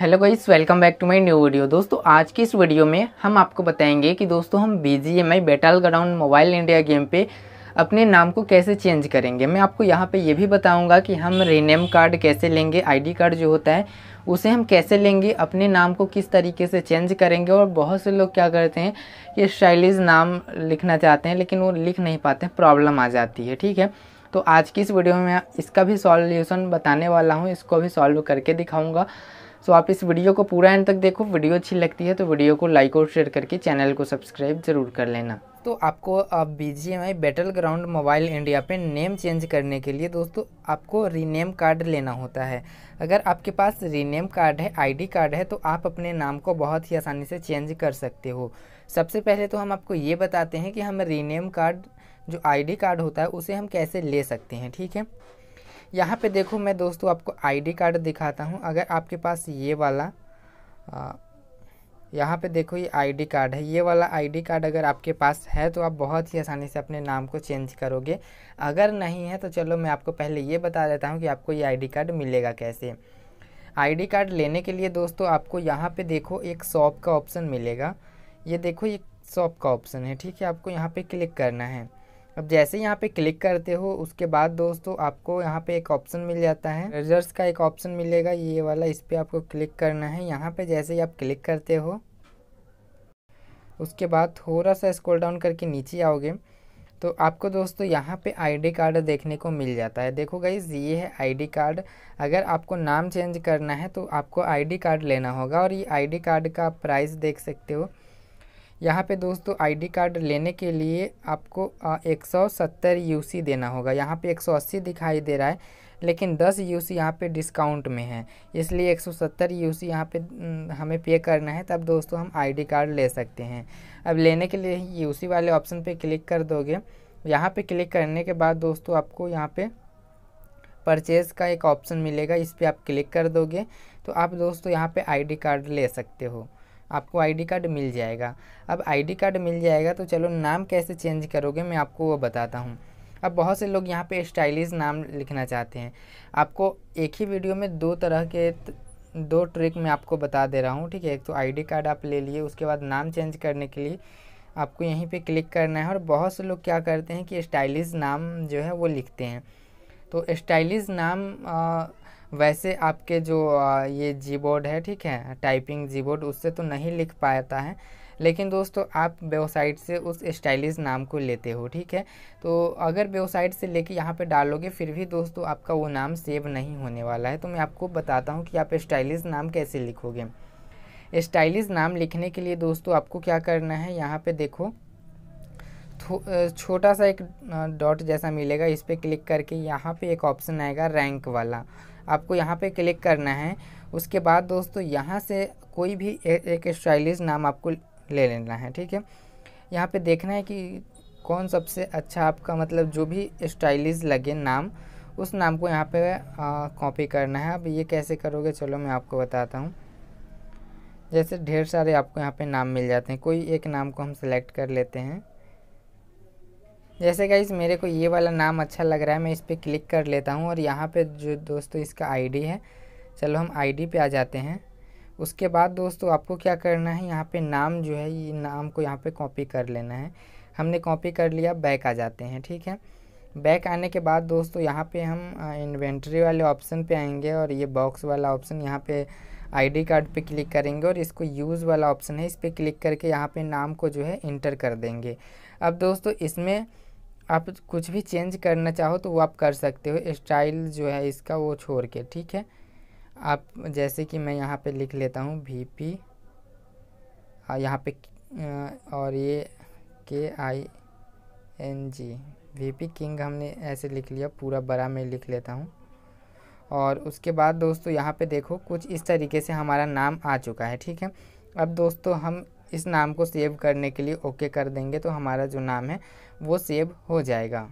Hello guys, welcome back to my new video. दोस्तों, आज की इस वीडियो में हम आपको बताएँगे कि दोस्तों, हम B G M I battle ground mobile India game पे अपने नाम को कैसे चेंज करेंगे। मैं आपको यहाँ पे ये भी बताऊँगा कि हम रीनेम कार्ड कैसे लेंगे आईडी कार्ड जो होता है, उसे हम कैसे लेंगे, अपने नाम को किस तरीके से चेंज करेंगे और बहुत से लोग क्या करते हैं कि स्टाइलिश नाम लिखना चाहते हैं, लेकिन वो लिख नहीं पाते हैं प्रॉब्लम आ जाती है, ठीक है? तो आज की इस वीडियो में मैं इसका भी सॉल्यूशन बताने वाला हूँ, इसको भी सॉल्व करके दिखाऊँगा। सो आप इस वीडियो को पूरा एंड तक देखो। वीडियो अच्छी लगती है तो वीडियो को लाइक और शेयर करके चैनल को सब्सक्राइब ज़रूर कर लेना। तो आपको अब B G M I battle ground mobile India पे नेम चेंज करने के लिए दोस्तों, आपको रीनेम कार्ड लेना होता है। अगर आपके पास रीनेम कार्ड है आईडी कार्ड है तो आप अपने नाम को बहुत ही आसानी से चेंज कर सकते हो। सबसे पहले तो हम आपको ये बताते हैं कि हम रीनेम कार्ड जो आईडी कार्ड होता है, उसे हम कैसे ले सकते हैं, ठीक है? यहाँ पे देखो मैं दोस्तों आपको आईडी कार्ड दिखाता हूँ। अगर आपके पास ये वाला यहाँ पे देखो ये आईडी कार्ड है। ये वाला आईडी कार्ड अगर आपके पास है तो आप बहुत ही आसानी से अपने नाम को चेंज करोगे। अगर नहीं है तो चलो मैं आपको पहले ये बता देता हूँ कि आपको ये आईडी कार्ड मिलेगा कैसे। आईडी कार्ड लेने के लिए दोस्तों आपको यहाँ पे देखो एक शॉप का ऑप्शन मिलेगा। ये देखो ये शॉप का ऑप्शन है, ठीक है? आपको यहाँ पे क्लिक करना है। अब जैसे यहाँ पे क्लिक करते हो, उसके बाद दोस्तों आपको यहाँ पे एक ऑप्शन मिल जाता है। रिज़ल्ट का एक ऑप्शन मिलेगा, ये वाला इस पर आपको क्लिक करना है। यहाँ पे जैसे ही आप क्लिक करते हो, उसके बाद थोड़ा सा स्क्रॉल डाउन करके नीचे आओगे तो आपको दोस्तों यहाँ पे आईडी कार्ड देखने को मिल जाता है। देखो गाइज़ ये है आईडी कार्ड अगर आपको नाम चेंज करना है तो आपको आईडी कार्ड लेना होगा और ये आईडी कार्ड का प्राइस देख सकते हो। यहाँ पे दोस्तों आईडी कार्ड लेने के लिए आपको एक सौ सत्तर यूसी देना होगा। यहाँ पे एक सौ अस्सी दिखाई दे रहा है, लेकिन दस यू सी यहाँ पर डिस्काउंट में है। इसलिए एक सौ सत्तर यू सी यहाँ पर हमें पे करना है, तब दोस्तों हम आईडी कार्ड ले सकते हैं। अब लेने के लिए यू सी वाले ऑप्शन पे क्लिक कर दोगे। यहाँ पे क्लिक करने के बाद दोस्तों आपको यहाँ पे परचेज़ का एक ऑप्शन मिलेगा, इस पर आप क्लिक कर दोगे। तो आप दोस्तों यहाँ पे आईडी कार्ड ले सकते हो। आपको आईडी कार्ड मिल जाएगा। अब आईडी कार्ड मिल जाएगा तो चलो नाम कैसे चेंज करोगे मैं आपको वो बताता हूँ। अब बहुत से लोग यहाँ पे स्टाइलिश नाम लिखना चाहते हैं। आपको एक ही वीडियो में दो तरह के दो ट्रिक मैं आपको बता दे रहा हूँ ठीक है? एक तो आईडी कार्ड आप ले लिए उसके बाद नाम चेंज करने के लिए आपको यहीं पे क्लिक करना है और बहुत से लोग क्या करते हैं कि स्टाइलिश नाम जो है वो लिखते हैं। तो स्टाइलिश नाम आ, वैसे आपके जो ये जी बोर्ड है, ठीक है, टाइपिंग जी बोर्ड उससे तो नहीं लिख पाता है। लेकिन दोस्तों, आप वेबसाइट से उस स्टाइलिश नाम को लेते हो, ठीक है? तो अगर वेबसाइट से लेके यहाँ पे डालोगे, फिर भी दोस्तों आपका वो नाम सेव नहीं होने वाला है। तो मैं आपको बताता हूँ कि आप स्टाइलिश नाम कैसे लिखोगे। स्टाइलिश नाम लिखने के लिए दोस्तों आपको क्या करना है, यहाँ पे देखो छोटा सा एक डॉट जैसा मिलेगा, इस पर क्लिक करके यहाँ पे एक ऑप्शन आएगा, रैंक वाला। आपको यहाँ पे क्लिक करना है। उसके बाद दोस्तों यहाँ से कोई भी ए, एक स्टाइलिश नाम आपको ले लेना है ठीक है? यहाँ पे देखना है कि कौन सबसे अच्छा आपका मतलब जो भी स्टाइलिश लगे नाम उस नाम को यहाँ पे कॉपी करना है। अब ये कैसे करोगे चलो मैं आपको बताता हूँ। जैसे ढेर सारे आपको यहाँ पे नाम मिल जाते हैं। कोई एक नाम को हम सेलेक्ट कर लेते हैं। जैसे गाइज़ मेरे को ये वाला नाम अच्छा लग रहा है, मैं इस पर क्लिक कर लेता हूँ और यहाँ पे जो दोस्तों इसका आईडी है, चलो हम आईडी पे आ जाते हैं। उसके बाद दोस्तों आपको क्या करना है, यहाँ पे नाम जो है, ये नाम को यहाँ पे कॉपी कर लेना है। हमने कॉपी कर लिया बैक आ जाते हैं, ठीक है? बैक आने के बाद दोस्तों यहाँ पे हम इन्वेंट्री वाले ऑप्शन पे आएँगे और ये बॉक्स वाला ऑप्शन यहाँ पे आईडी कार्ड पे क्लिक करेंगे और इसको यूज़ वाला ऑप्शन है, इस पर क्लिक करके यहाँ पे नाम को जो है इंटर कर देंगे। अब दोस्तों इसमें आप कुछ भी चेंज करना चाहो तो वो आप कर सकते हो। स्टाइल जो है इसका वो छोड़ के, ठीक है? आप जैसे कि मैं यहाँ पे लिख लेता हूँ वी पी यहाँ पे और ये K I N G V P king हमने ऐसे लिख लिया, पूरा बड़ा मैं लिख लेता हूँ। और उसके बाद दोस्तों यहाँ पे देखो कुछ इस तरीके से हमारा नाम आ चुका है, ठीक है? अब दोस्तों हम इस नाम को सेव करने के लिए ओके कर देंगे तो हमारा जो नाम है, वो सेव हो जाएगा।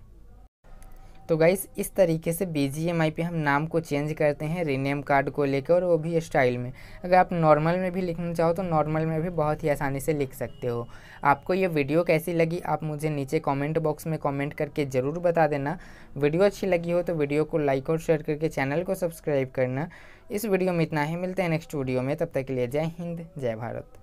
तो गाइस इस तरीके से बी जी एम आई पे हम नाम को चेंज करते हैं रीनेम कार्ड को लेकर और वो भी स्टाइल में। अगर आप नॉर्मल में भी लिखना चाहो तो नॉर्मल में भी बहुत ही आसानी से लिख सकते हो। आपको ये वीडियो कैसी लगी, आप मुझे नीचे कमेंट बॉक्स में कमेंट करके ज़रूर बता देना। वीडियो अच्छी लगी हो तो वीडियो को लाइक और शेयर करके चैनल को सब्सक्राइब करना। इस वीडियो में इतना ही, मिलते हैं नेक्स्ट वीडियो में, तब तक के लिए जय हिंद, जय भारत।